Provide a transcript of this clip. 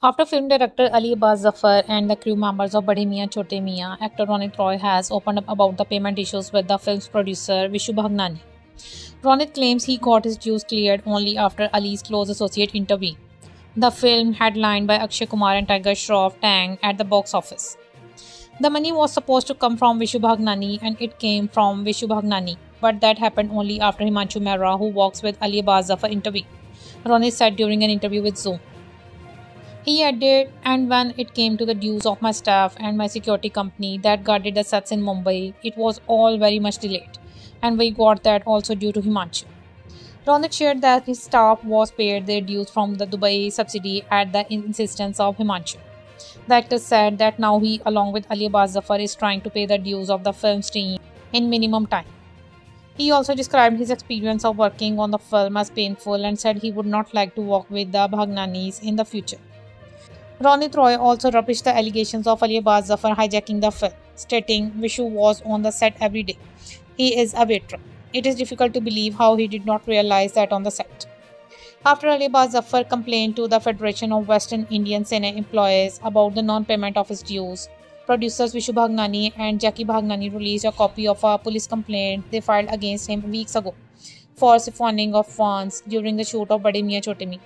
After film director Ali Abbas Zafar and the crew members of Bade Miyan Chote Miyan, actor Ronit Roy has opened up about the payment issues with the film's producer Vishu Bhagnani. Ronit claims he got his dues cleared only after Ali's close associate intervened. The film, headlined by Akshay Kumar and Tiger Shroff, tanked at the box office. The money was supposed to come from Vishu Bhagnani and it came from Vishu Bhagnani, but that happened only after Himanshu Mehra, who works with Ali Abbas Zafar, intervened. Ronit said during an interview with Zoom. He added, and when it came to the dues of my staff and my security company that guarded the sets in Mumbai, it was all very much delayed. And we got that also due to Himanshu. Ronit shared that his staff was paid their dues from the Dubai subsidy at the insistence of Himanshu. The actor said that now he, along with Ali Abbas Zafar, is trying to pay the dues of the film's team in minimum time. He also described his experience of working on the film as painful and said he would not like to work with the Bhagnanis in the future. Ronit Roy also rubbished the allegations of Ali Abbas Zafar hijacking the film, stating Vishu was on the set every day. He is a veteran. It is difficult to believe how he did not realize that on the set. After Ali Abbas Zafar complained to the Federation of Western Indian Cine Employees about the non-payment of his dues, producers Vishu Bhagnani and Jackie Bhagnani released a copy of a police complaint they filed against him weeks ago for siphoning of funds during the shoot of Bade Miyan Chote.